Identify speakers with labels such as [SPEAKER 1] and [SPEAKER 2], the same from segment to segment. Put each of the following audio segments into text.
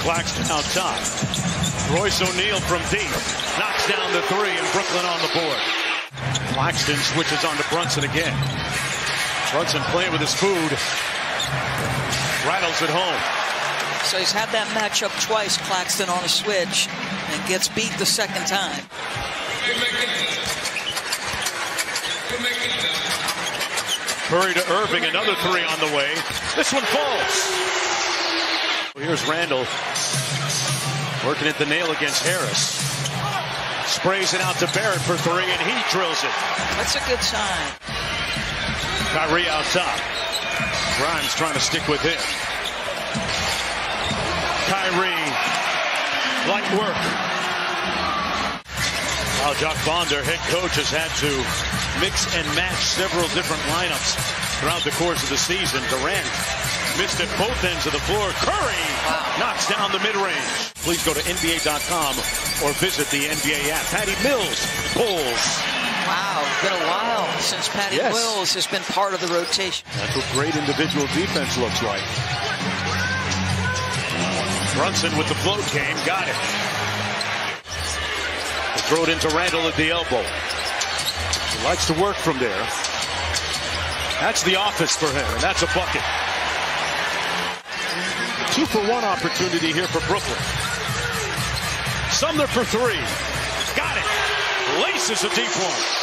[SPEAKER 1] Claxton out top. Royce O'Neale from deep. Knocks down the three and Brooklyn on the board. Claxton switches on to Brunson again. Brunson playing with his food. Rattles it home.
[SPEAKER 2] So he's had that matchup twice, Claxton on a switch, and gets beat the second time.
[SPEAKER 1] Curry to Irving, another three on the way. This one falls. Here's Randle working at the nail against Harris. Sprays it out to Barrett for three, and he drills it.
[SPEAKER 2] That's a good sign.
[SPEAKER 1] Kyrie out top. Grimes trying to stick with him. Kyrie, light work. While Jacque Vaughn, head coach, has had to mix and match several different lineups throughout the course of the season. Durant missed at both ends of the floor. Curry knocks down the mid-range. Please go to NBA.com or visit the NBA app. Patty Mills pulls.
[SPEAKER 2] Wow, been a while since Patty yes. Mills has been part of the rotation.
[SPEAKER 1] That's what great individual defense looks like. Brunson with the float game, got it. Throw it into Randle at the elbow. He likes to work from there. That's the office for him, and that's a bucket. Two for one opportunity here for Brooklyn. Sumner for three. Got it. Laces a deep one.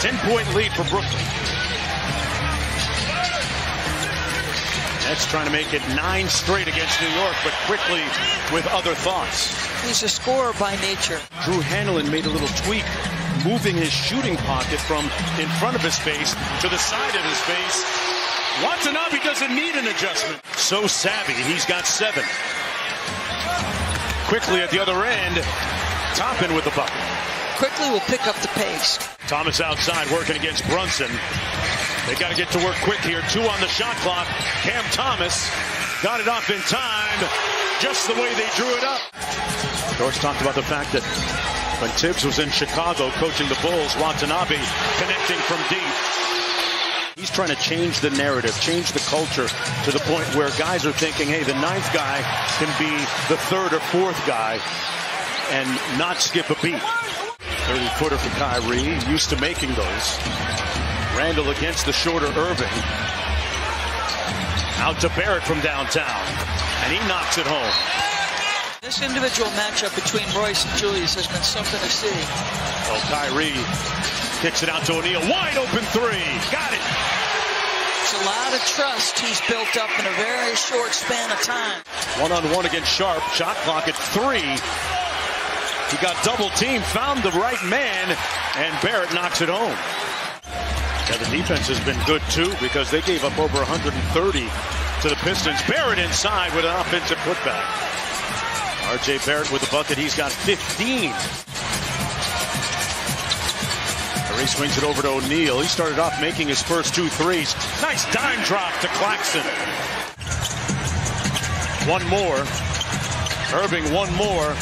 [SPEAKER 1] 10 point lead for Brooklyn. Nets trying to make it nine straight against New York, but Quickley with other thoughts.
[SPEAKER 2] He's a scorer by nature.
[SPEAKER 1] Drew Hanlen made a little tweak, moving his shooting pocket from in front of his face to the side of his face. Watanabe doesn't need an adjustment. So savvy, he's got seven. Quickley at the other end, Toppin with the bucket.
[SPEAKER 2] Quickley will pick up the pace.
[SPEAKER 1] Thomas outside working against Brunson. They got to get to work quick here. Two on the shot clock. Cam Thomas got it off in time, just the way they drew it up. Doris talked about the fact that when Thibs was in Chicago coaching the Bulls, Watanabe connecting from deep. He's trying to change the narrative, change the culture to the point where guys are thinking, hey, the ninth guy can be the third or fourth guy and not skip a beat. 30 footer for Kyrie, used to making those. Randle against the shorter Irving. Out to Barrett from downtown. And he knocks it home.
[SPEAKER 2] This individual matchup between Royce and Julius has been something to see.
[SPEAKER 1] Oh, Kyrie kicks it out to O'Neale. Wide open three. Got it.
[SPEAKER 2] A lot of trust he's built up in a very short span of time.
[SPEAKER 1] One on one against Sharpe. Shot clock at three. He got double team, found the right man, and Barrett knocks it home. Yeah, the defense has been good too because they gave up over 130 to the Pistons. Barrett inside with an offensive putback. RJ Barrett with the bucket. He's got 15. He swings it over to O'Neale. He started off making his first two threes. Nice dime drop to Claxton. One more. Irving, one more.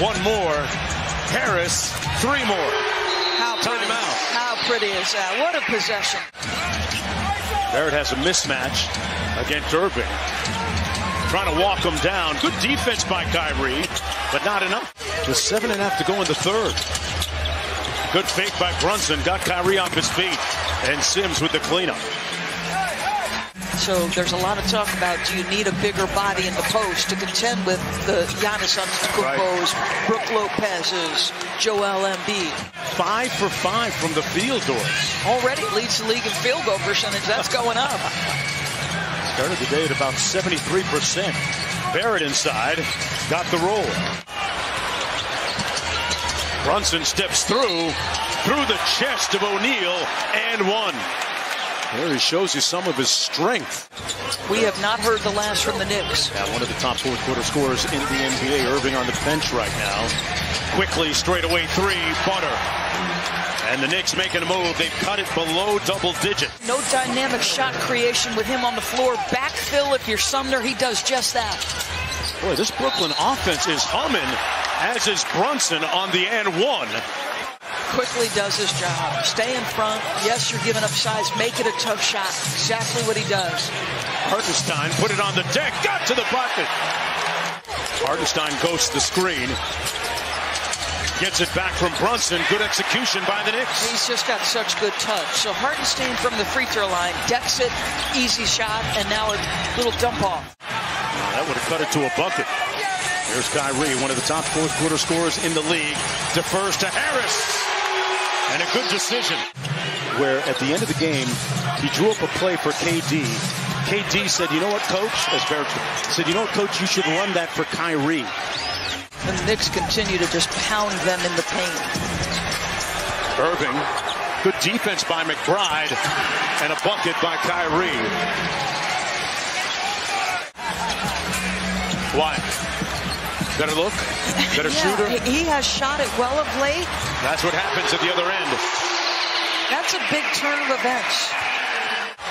[SPEAKER 1] One more. Harris, three more.
[SPEAKER 2] How Timeout pretty is that? What a possession.
[SPEAKER 1] Barrett has a mismatch against Irving. Trying to walk him down. Good defense by Kyrie, but not enough. With seven and a half to go in the third. Good fake by Brunson. Got Kyrie off his feet. And Sims with the cleanup.
[SPEAKER 2] So there's a lot of talk about do you need a bigger body in the post to contend with the Giannis Antetokounmpo's, right. Brook Lopez's, Joel Embiid.
[SPEAKER 1] Five for five from the field doors.
[SPEAKER 2] Already leads the league in field goal percentage. That's going up.
[SPEAKER 1] Started the day at about 73%. Barrett inside, got the roll. Brunson steps through, through the chest of O'Neale, and one. There he shows you some of his strength.
[SPEAKER 2] We have not heard the last from the Knicks.
[SPEAKER 1] Yeah, one of the top fourth quarter scorers in the NBA, Irving on the bench right now. Quickley, straight away three, Butter. And the Knicks making a move. They've cut it below double digit.
[SPEAKER 2] No dynamic shot creation with him on the floor. Backfill if you're Sumner, he does just that.
[SPEAKER 1] Boy, this Brooklyn offense is humming, as is Brunson on the and one.
[SPEAKER 2] Quickley does his job. Stay in front. Yes, you're giving up size. Make it a tough shot. Exactly what he does.
[SPEAKER 1] Hartenstein put it on the deck. Got to the bucket. Hartenstein ghosts the screen. Gets it back from Brunson. Good execution by the Knicks.
[SPEAKER 2] He's just got such good touch. So Hartenstein from the free throw line decks it, easy shot, and now a little dump off.
[SPEAKER 1] That would have cut it to a bucket. Here's Kyrie, one of the top fourth quarter scorers in the league. Defers to Harris. And a good decision. Where at the end of the game, he drew up a play for KD. KD said, you know what, coach? As Barrett said, you know what, coach, you should run that for Kyrie.
[SPEAKER 2] The Knicks continue to just pound them in the paint.
[SPEAKER 1] Irving, good defense by McBride, and a bucket by Kyrie. Why? Better look? Better
[SPEAKER 2] yeah,
[SPEAKER 1] shooter?
[SPEAKER 2] He has shot it well of late.
[SPEAKER 1] That's what happens at the other end.
[SPEAKER 2] That's a big turn of events.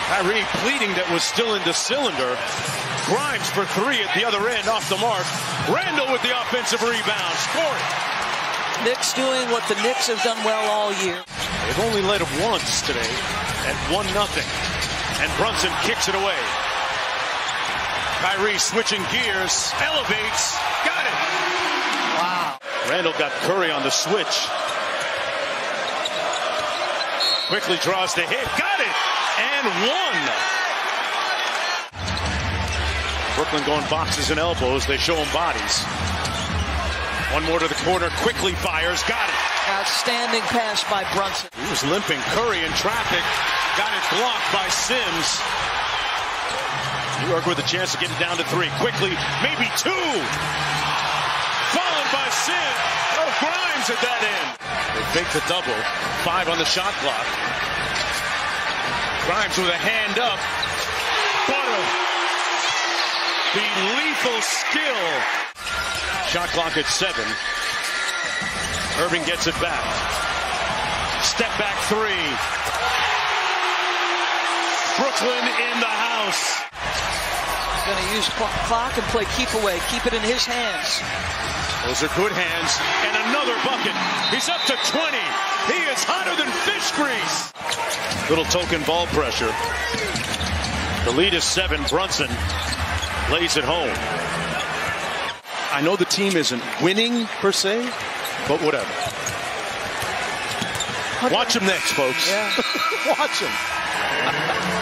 [SPEAKER 1] Kyrie pleading that was still in the cylinder. Grimes for three at the other end off the mark. Randle with the offensive rebound. Scoring.
[SPEAKER 2] Knicks doing what the Knicks have done well all year.
[SPEAKER 1] They've only led him once today at 1 nothing, And Brunson kicks it away. Kyrie switching gears, elevates, got it.
[SPEAKER 2] Wow.
[SPEAKER 1] Randle got Curry on the switch. Quickley draws the hit, got it, and one. Brooklyn going boxes and elbows. They show them bodies. One more to the corner. Quickley fires. Got it.
[SPEAKER 2] Outstanding pass by Brunson.
[SPEAKER 1] He was limping. Curry in traffic. Got it blocked by Sims. New York with a chance to get it down to three. Quickley, maybe two. Followed by Sims. Oh, Grimes at that end. They fake the double. Five on the shot clock. Grimes with a hand up. Butter. The lethal skill. Shot clock at seven. Irving gets it back. Step back three. Brooklyn in the house.
[SPEAKER 2] Going to use clock and play keep away. Keep it in his hands.
[SPEAKER 1] Those are good hands. And another bucket. He's up to 20. He is hotter than fish grease. Little token ball pressure. The lead is seven. Brunson lays it home. I know the team isn't winning per se, but whatever. Watch him next, folks.
[SPEAKER 2] Yeah.
[SPEAKER 1] Watch him.